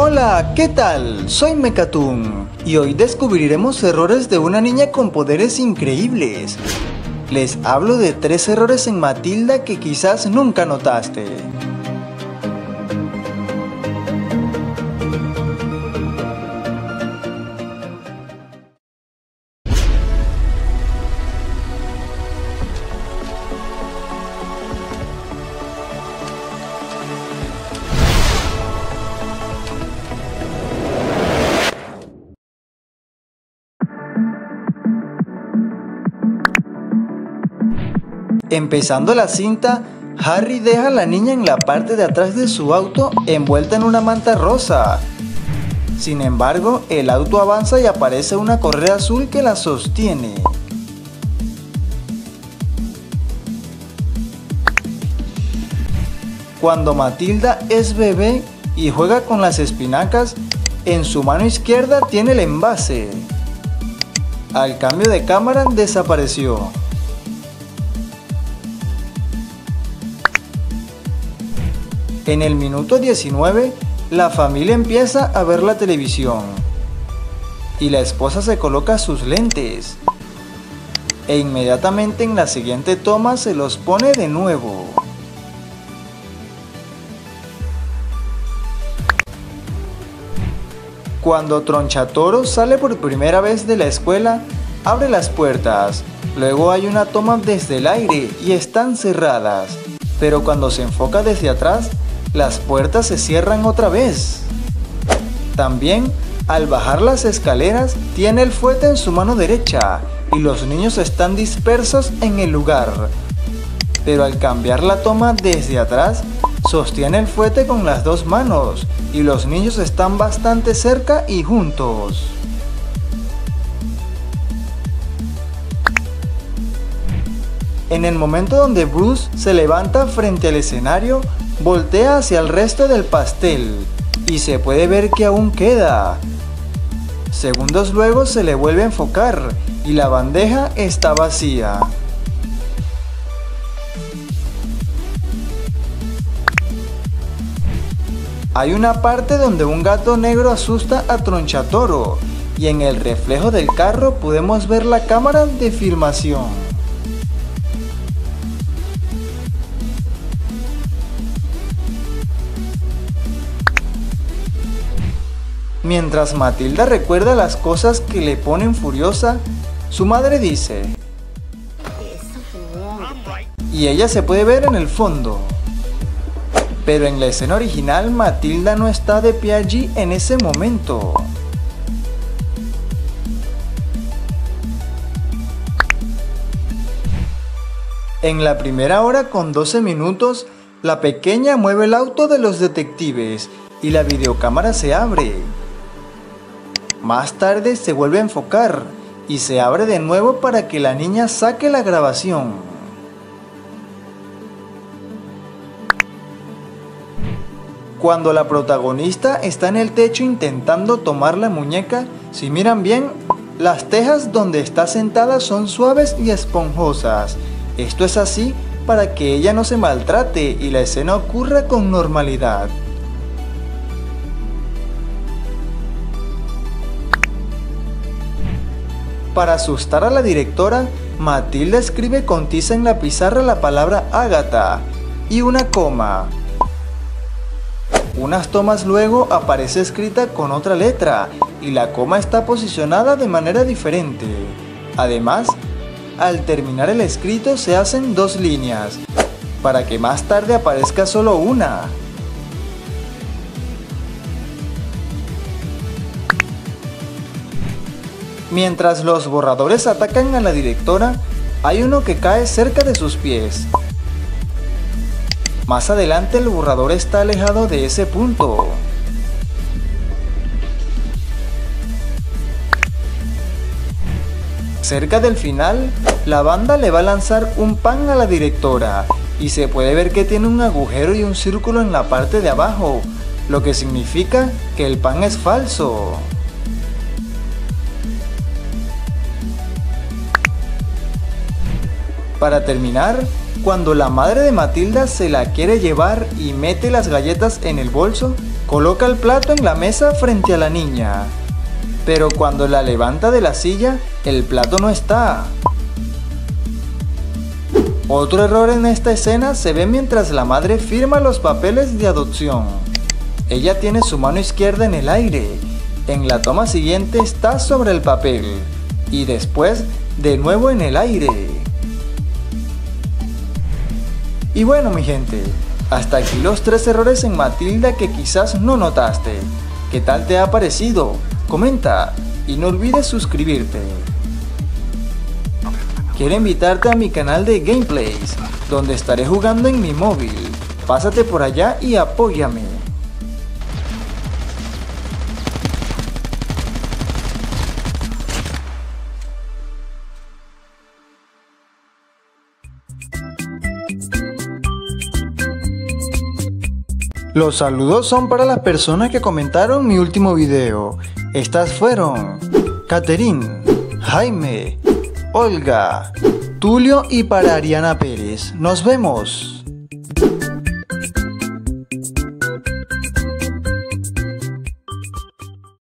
Hola, ¿qué tal? Soy Mecatun y hoy descubriremos errores de una niña con poderes increíbles. Les hablo de tres errores en Matilda que quizás nunca notaste. Empezando la cinta, Harry deja a la niña en la parte de atrás de su auto envuelta en una manta rosa. Sin embargo, el auto avanza y aparece una correa azul que la sostiene. Cuando Matilda es bebé y juega con las espinacas, en su mano izquierda tiene el envase. Al cambio de cámara desapareció. En el minuto 19, la familia empieza a ver la televisión y la esposa se coloca sus lentes e inmediatamente en la siguiente toma se los pone de nuevo. Cuando Tronchatoro sale por primera vez de la escuela, abre las puertas. Luego hay una toma desde el aire y están cerradas. Pero cuando se enfoca desde atrás, las puertas se cierran otra vez. También, al bajar las escaleras, tiene el fuete en su mano derecha y los niños están dispersos en el lugar. Pero al cambiar la toma desde atrás, sostiene el fuete con las dos manos y los niños están bastante cerca y juntos. En el momento donde Bruce se levanta frente al escenario, voltea hacia el resto del pastel y se puede ver que aún queda. Segundos luego se le vuelve a enfocar y la bandeja está vacía. Hay una parte donde un gato negro asusta a Tronchatoro y en el reflejo del carro podemos ver la cámara de filmación. Mientras Matilda recuerda las cosas que le ponen furiosa, su madre dice, y ella se puede ver en el fondo. Pero en la escena original Matilda no está de pie allí en ese momento. En la primera hora con 12 minutos, la pequeña mueve el auto de los detectives y la videocámara se abre. Más tarde se vuelve a enfocar y se abre de nuevo para que la niña saque la grabación. Cuando la protagonista está en el techo intentando tomar la muñeca, si miran bien, las tejas donde está sentada son suaves y esponjosas. Esto es así para que ella no se maltrate y la escena ocurra con normalidad. Para asustar a la directora, Matilda escribe con tiza en la pizarra la palabra Ágata y una coma. Unas tomas luego aparece escrita con otra letra y la coma está posicionada de manera diferente. Además, al terminar el escrito se hacen dos líneas, para que más tarde aparezca solo una. Mientras los borradores atacan a la directora, hay uno que cae cerca de sus pies. Más adelante el borrador está alejado de ese punto. Cerca del final, la banda le va a lanzar un pan a la directora y se puede ver que tiene un agujero y un círculo en la parte de abajo, lo que significa que el pan es falso. Para terminar, cuando la madre de Matilda se la quiere llevar y mete las galletas en el bolso, Coloca el plato en la mesa frente a la niña. Pero cuando la levanta de la silla, el plato no está. Otro error en esta escena se ve mientras la madre firma los papeles de adopción. Ella tiene su mano izquierda en el aire. En la toma siguiente está sobre el papel. Y después de nuevo en el aire. Y bueno mi gente, hasta aquí los tres errores en Matilda que quizás no notaste. ¿Qué tal te ha parecido? Comenta y no olvides suscribirte. Quiero invitarte a mi canal de gameplays, donde estaré jugando en mi móvil. Pásate por allá y apóyame. Los saludos son para las personas que comentaron mi último video. Estas fueron Caterín, Jaime, Olga, Tulio y para Ariana Pérez. Nos vemos.